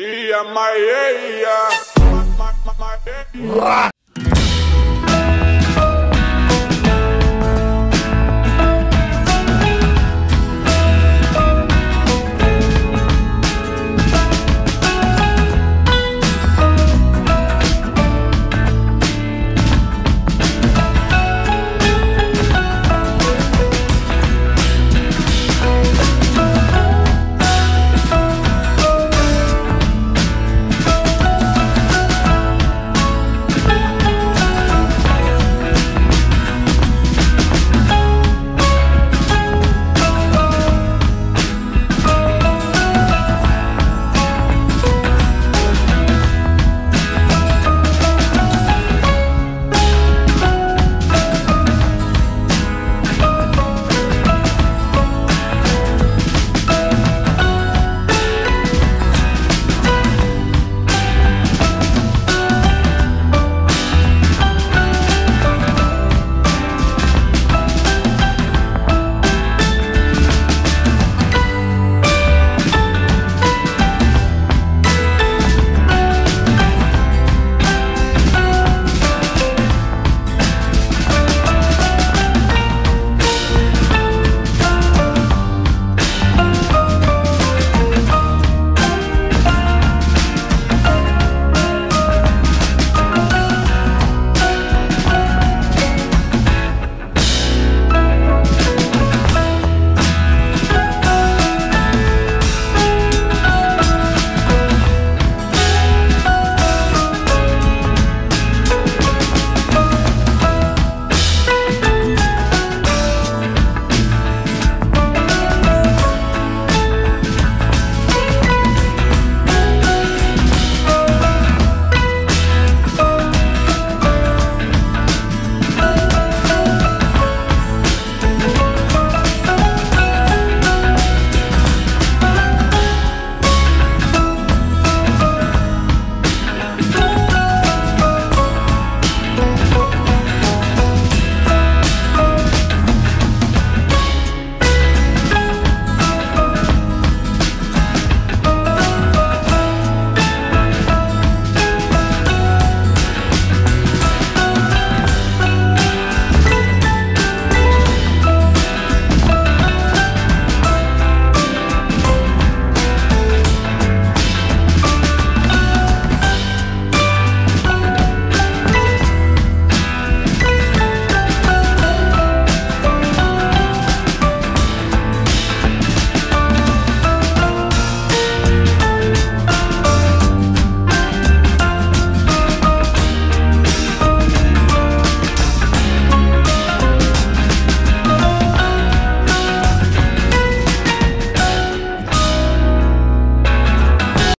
E a ia.